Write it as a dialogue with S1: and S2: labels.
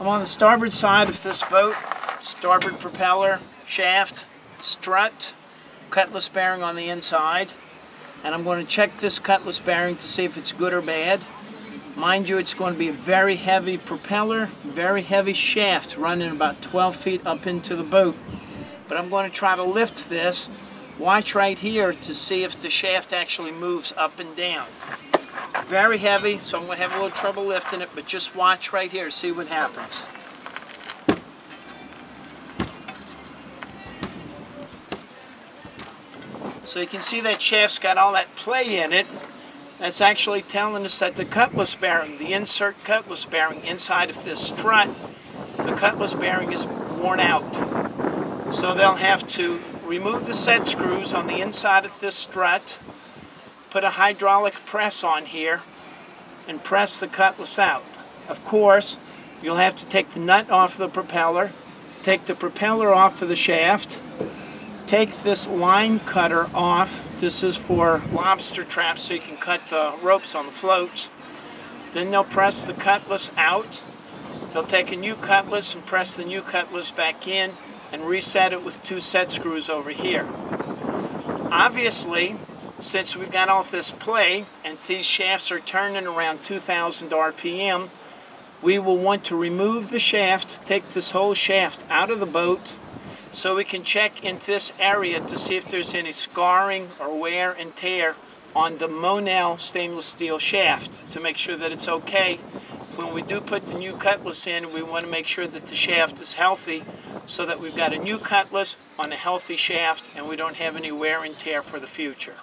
S1: I'm on the starboard side of this boat, starboard propeller, shaft, strut, cutlass bearing on the inside. And I'm going to check this cutlass bearing to see if it's good or bad. Mind you, it's going to be a very heavy propeller, very heavy shaft running about 12 feet up into the boat. But I'm going to try to lift this. Watch right here to see if the shaft actually moves up and down. Very heavy, so I'm going to have a little trouble lifting it, but just watch right here, see what happens. So you can see that shaft's got all that play in it. That's actually telling us that the cutlass bearing, the insert cutlass bearing inside of this strut, the cutlass bearing is worn out. So they'll have to remove the set screws on the inside of this strut, put a hydraulic press on here, and press the cutlass out. Of course, you'll have to take the nut off the propeller, take the propeller off of the shaft, take this line cutter off. This is for lobster traps so you can cut the ropes on the floats. Then they'll press the cutlass out. They'll take a new cutlass and press the new cutlass back in and reset it with two set screws over here. Obviously, since we've got off this play and these shafts are turning around 2000 RPM, we will want to remove the shaft, take this whole shaft out of the boat, so we can check in this area to see if there's any scarring or wear and tear on the Monel stainless steel shaft to make sure that it's okay. When we do put the new cutlass in, we want to make sure that the shaft is healthy so that we've got a new cutlass on a healthy shaft and we don't have any wear and tear for the future.